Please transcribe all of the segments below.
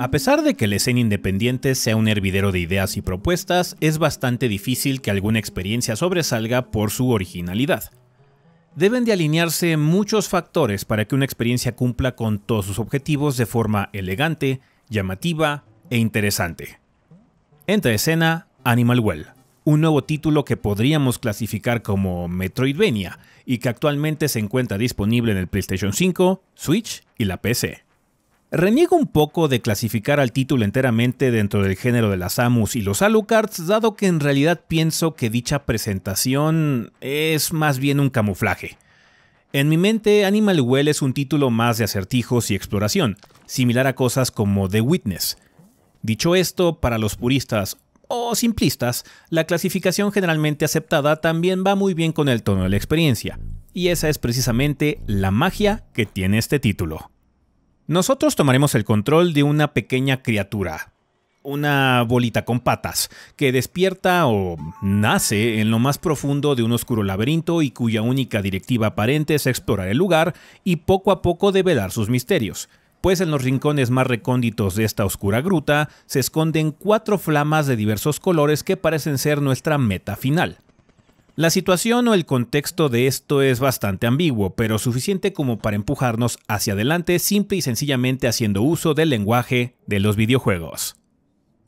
A pesar de que la escena independiente sea un hervidero de ideas y propuestas, es bastante difícil que alguna experiencia sobresalga por su originalidad. Deben de alinearse muchos factores para que una experiencia cumpla con todos sus objetivos de forma elegante, llamativa e interesante. Entra escena Animal Well, un nuevo título que podríamos clasificar como Metroidvania y que actualmente se encuentra disponible en el PlayStation 5, Switch y la PC. Reniego un poco de clasificar al título enteramente dentro del género de las Samus y los Alucards, dado que en realidad pienso que dicha presentación es más bien un camuflaje. En mi mente, Animal Well es un título más de acertijos y exploración, similar a cosas como The Witness. Dicho esto, para los puristas o simplistas, la clasificación generalmente aceptada también va muy bien con el tono de la experiencia, y esa es precisamente la magia que tiene este título. Nosotros tomaremos el control de una pequeña criatura, una bolita con patas, que despierta o nace en lo más profundo de un oscuro laberinto y cuya única directiva aparente es explorar el lugar y poco a poco develar sus misterios, pues en los rincones más recónditos de esta oscura gruta se esconden cuatro flamas de diversos colores que parecen ser nuestra meta final. La situación o el contexto de esto es bastante ambiguo, pero suficiente como para empujarnos hacia adelante simple y sencillamente haciendo uso del lenguaje de los videojuegos.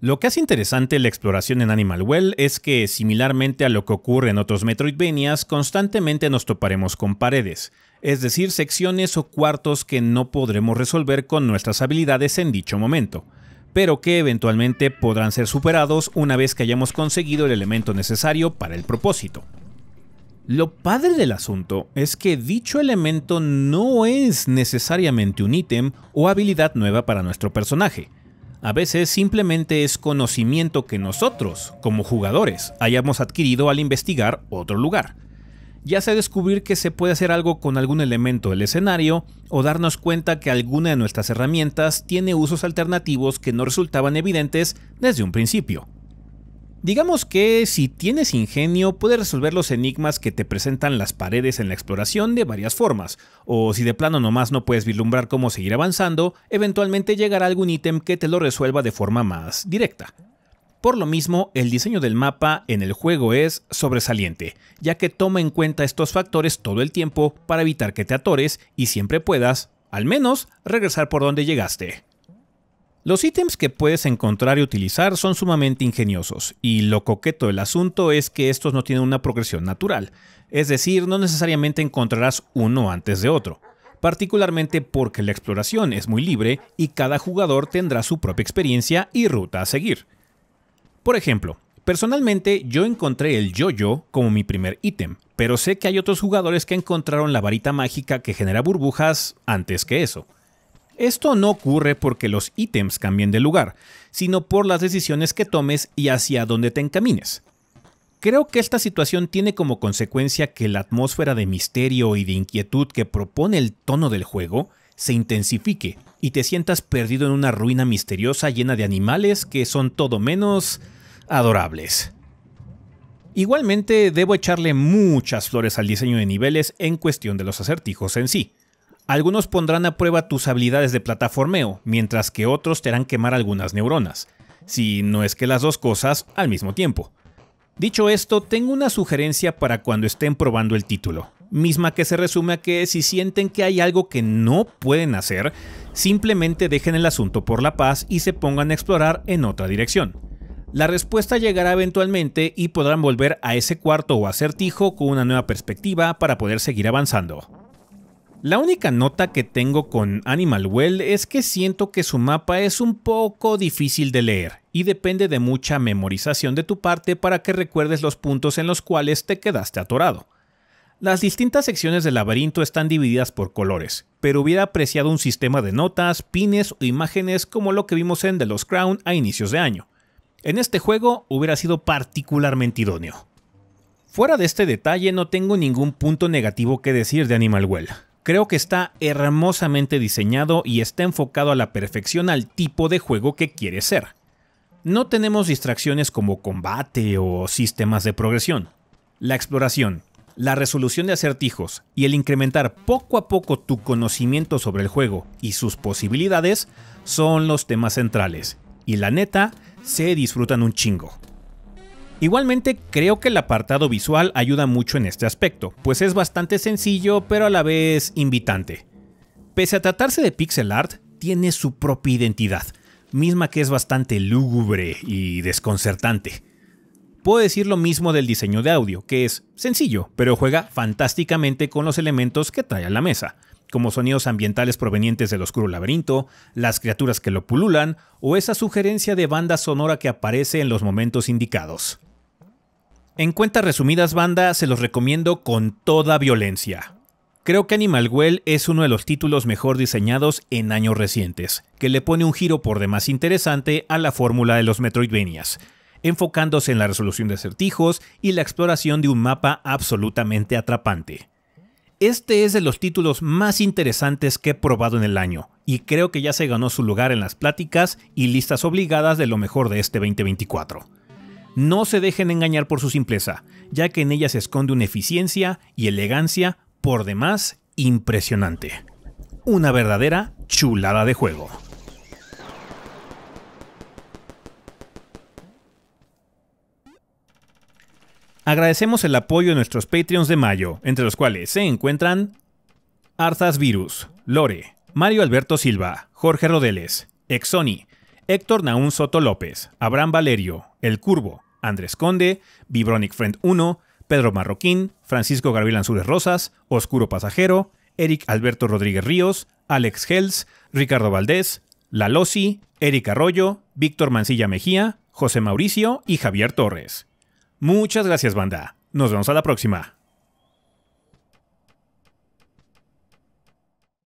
Lo que hace interesante la exploración en Animal Well es que, similarmente a lo que ocurre en otros Metroidvanias, constantemente nos toparemos con paredes, es decir, secciones o cuartos que no podremos resolver con nuestras habilidades en dicho momento, pero que eventualmente podrán ser superados una vez que hayamos conseguido el elemento necesario para el propósito. Lo padre del asunto es que dicho elemento no es necesariamente un ítem o habilidad nueva para nuestro personaje. A veces simplemente es conocimiento que nosotros, como jugadores, hayamos adquirido al investigar otro lugar. Ya sea descubrir que se puede hacer algo con algún elemento del escenario o darnos cuenta que alguna de nuestras herramientas tiene usos alternativos que no resultaban evidentes desde un principio. Digamos que si tienes ingenio puedes resolver los enigmas que te presentan las paredes en la exploración de varias formas, o si de plano nomás no puedes vislumbrar cómo seguir avanzando, eventualmente llegará algún ítem que te lo resuelva de forma más directa. Por lo mismo, el diseño del mapa en el juego es sobresaliente, ya que toma en cuenta estos factores todo el tiempo para evitar que te atores y siempre puedas, al menos, regresar por donde llegaste. Los ítems que puedes encontrar y utilizar son sumamente ingeniosos, y lo coqueto del asunto es que estos no tienen una progresión natural, es decir, no necesariamente encontrarás uno antes de otro, particularmente porque la exploración es muy libre y cada jugador tendrá su propia experiencia y ruta a seguir. Por ejemplo, personalmente yo encontré el yo-yo como mi primer ítem, pero sé que hay otros jugadores que encontraron la varita mágica que genera burbujas antes que eso. Esto no ocurre porque los ítems cambien de lugar, sino por las decisiones que tomes y hacia dónde te encamines. Creo que esta situación tiene como consecuencia que la atmósfera de misterio y de inquietud que propone el tono del juego se intensifique y te sientas perdido en una ruina misteriosa llena de animales que son todo menos adorables. Igualmente debo echarle muchas flores al diseño de niveles en cuestión de los acertijos en sí. Algunos pondrán a prueba tus habilidades de plataformeo, mientras que otros te harán quemar algunas neuronas, si no es que las dos cosas al mismo tiempo. Dicho esto, tengo una sugerencia para cuando estén probando el título, misma que se resume a que si sienten que hay algo que no pueden hacer, simplemente dejen el asunto por la paz y se pongan a explorar en otra dirección. La respuesta llegará eventualmente y podrán volver a ese cuarto o acertijo con una nueva perspectiva para poder seguir avanzando. La única nota que tengo con Animal Well es que siento que su mapa es un poco difícil de leer y depende de mucha memorización de tu parte para que recuerdes los puntos en los cuales te quedaste atorado. Las distintas secciones del laberinto están divididas por colores, pero hubiera apreciado un sistema de notas, pines o imágenes como lo que vimos en The Lost Crown a inicios de año. En este juego hubiera sido particularmente idóneo. Fuera de este detalle no tengo ningún punto negativo que decir de Animal Well. Creo que está hermosamente diseñado y está enfocado a la perfección al tipo de juego que quiere ser. No tenemos distracciones como combate o sistemas de progresión. La exploración, la resolución de acertijos y el incrementar poco a poco tu conocimiento sobre el juego y sus posibilidades son los temas centrales, y la neta, se disfrutan un chingo. Igualmente creo que el apartado visual ayuda mucho en este aspecto, pues es bastante sencillo pero a la vez invitante. Pese a tratarse de pixel art, tiene su propia identidad, misma que es bastante lúgubre y desconcertante. Puedo decir lo mismo del diseño de audio, que es sencillo, pero juega fantásticamente con los elementos que trae a la mesa, como sonidos ambientales provenientes del oscuro laberinto, las criaturas que lo pululan o esa sugerencia de banda sonora que aparece en los momentos indicados. En cuentas resumidas, banda, se los recomiendo con toda violencia. Creo que Animal Well es uno de los títulos mejor diseñados en años recientes, que le pone un giro por demás interesante a la fórmula de los Metroidvanias, enfocándose en la resolución de acertijos y la exploración de un mapa absolutamente atrapante. Este es de los títulos más interesantes que he probado en el año, y creo que ya se ganó su lugar en las pláticas y listas obligadas de lo mejor de este 2024. No se dejen engañar por su simpleza, ya que en ella se esconde una eficiencia y elegancia por demás impresionante. Una verdadera chulada de juego. Agradecemos el apoyo de nuestros Patreons de mayo, entre los cuales se encuentran Arthas Virus, Lore, Mario Alberto Silva, Jorge Rodeles, Exoni, Héctor Naún Soto López, Abraham Valerio, El Curvo, Andrés Conde, Vibronic Friend 1, Pedro Marroquín, Francisco Gabriel Ansúrez Rosas, Oscuro Pasajero, Eric Alberto Rodríguez Ríos, Alex Hells, Ricardo Valdés, La Losi, Eric Arroyo, Víctor Mancilla Mejía, José Mauricio y Javier Torres. Muchas gracias, banda. Nos vemos a la próxima.